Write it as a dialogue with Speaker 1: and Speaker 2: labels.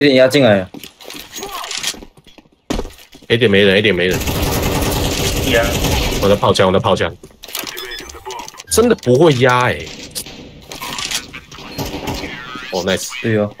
Speaker 1: 一点压进来。了
Speaker 2: ，A 点没人，A 点没人。我的炮枪，我的炮枪，真的不会压哎、哦，nice，
Speaker 1: 对哦，